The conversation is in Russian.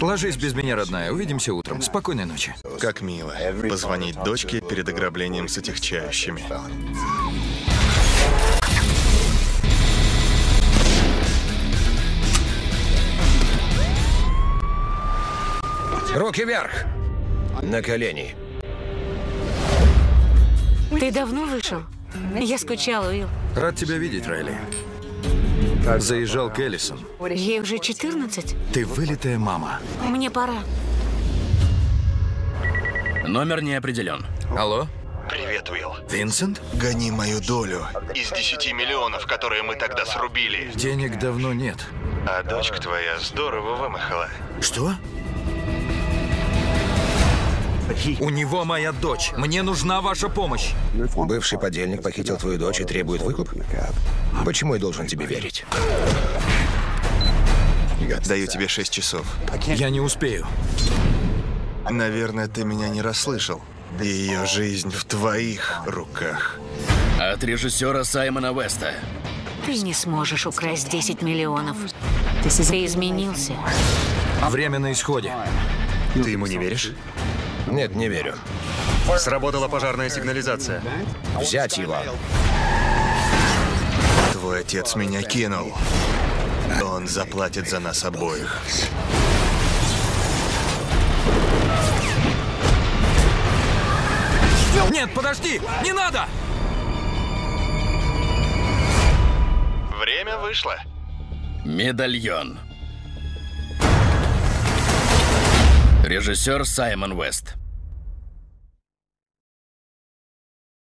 Ложись без меня, родная. Увидимся утром. Спокойной ночи. Как мило. Позвонить дочке перед ограблением с отягчающими. Руки вверх! На колени. Ты давно вышел? Я скучала, Уилл. Рад тебя видеть, Райли. Заезжал к Эллисон. Ей уже 14. Ты вылитая мама. Мне пора. Номер не определен. Алло? Привет, Уилл. Винсент? Гони мою долю из 10 миллионов, которые мы тогда срубили. Денег давно нет. А дочка твоя здорово вымахала. Что? У него моя дочь. Мне нужна ваша помощь. Бывший подельник похитил твою дочь и требует выкуп? Почему я должен тебе верить? Даю тебе 6 часов. Я не успею. Наверное, ты меня не расслышал. Ее жизнь в твоих руках. От режиссера Саймона Веста. Ты не сможешь украсть 10 миллионов. Ты изменился. Время на исходе. Ты ему не веришь? Нет, не верю. Сработала пожарная сигнализация. Взять его. Твой отец меня кинул. Он заплатит за нас обоих. Нет, подожди! Не надо! Время вышло. Медальон. Режиссер Саймон Вест.